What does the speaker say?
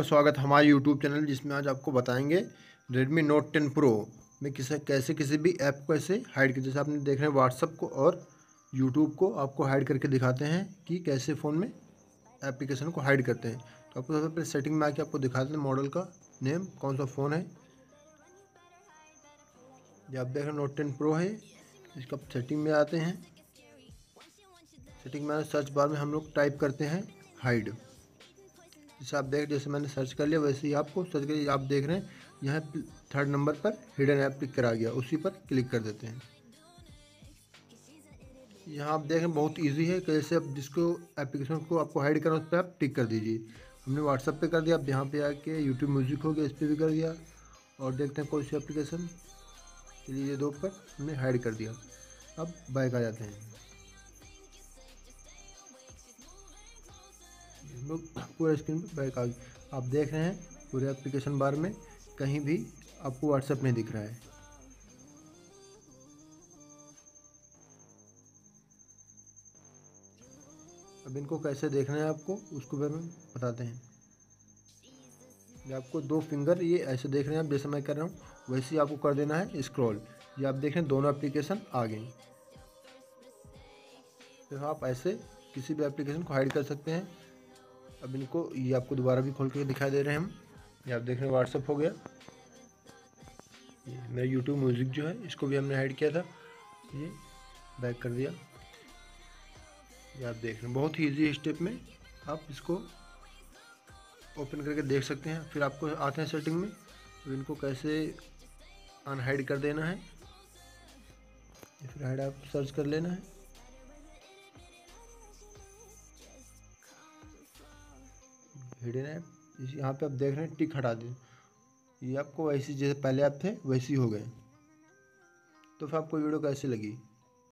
आपका स्वागत हमारे यूट्यूब चैनल, जिसमें आज आपको बताएँगे Redmi Note 10 Pro में किसे, कैसे, किसी भी ऐप को ऐसे हाइड कर, जैसे आपने देख रहे हैं व्हाट्सअप को और यूट्यूब को आपको हाइड करके दिखाते हैं कि कैसे फ़ोन में एप्लीकेशन को हाइड करते हैं। तो आपको सबसे पहले सेटिंग में आके आपको दिखाते हैं मॉडल का नेम कौन सा फ़ोन है। ये आप देख रहे हैं नोट टेन प्रो है। इसका सेटिंग में आते हैं। सेटिंग में सर्च बार में हम लोग टाइप करते हैं हाइड जैसे आप देख, जैसे मैंने सर्च कर लिया, वैसे ही आपको सर्च करिए, आप देख रहे हैं, यहाँ थर्ड नंबर पर हिडन ऐप पिक करा गया, उसी पर क्लिक कर देते हैं। यहाँ आप देखें, बहुत इजी है कैसे आप जिसको एप्लीकेशन को आपको हाइड करना उस पर आप टिक कर दीजिए। हमने व्हाट्सअप पे कर दिया अब यहाँ पे आके यूट्यूब म्यूज़िक हो गया, इस पर भी कर दिया, और देखते हैं कौन सी एप्लीकेशन चलिए ये दो पर हमने हाइड कर दिया। अब बाइक आ जाते हैं। पूरा स्क्रीन पर बैक आ आप देख रहे हैं पूरे एप्लीकेशन बार में कहीं भी आपको व्हाट्सएप नहीं दिख रहा है। अब इनको कैसे देखना है आपको, उसको बारे में बताते हैं। ये आपको दो फिंगर ये ऐसे देख रहे हैं आप, जैसे मैं कर रहा हूँ, वैसे ही आपको कर देना है स्क्रॉल ये आप देख रहे हैं दोनों एप्लीकेशन आ गई फिर आप ऐसे किसी भी एप्लीकेशन को हाइड कर सकते हैं। अब इनको ये आपको दोबारा भी खोल के दिखाई दे रहे हैं हम। ये आप देख रहे हैं व्हाट्सअप हो गया। ये मेरा यूट्यूब म्यूज़िक जो है, इसको भी हमने हाइड किया था। ये बैक कर दिया। ये आप देख रहे हैं, बहुत ही ईजी स्टेप में आप इसको ओपन करके देख सकते हैं। फिर आपको आते हैं सेटिंग में तो इनको कैसे अनहाइड कर देना है। फिर हाइड आप सर्च कर लेना है। हिडन ऐप यहाँ पे आप देख रहे हैं, टिक हटा दें। ये आपको वैसी जैसे पहले आप थे, वैसी हो गए। तो फिर आपको वीडियो कैसी लगी?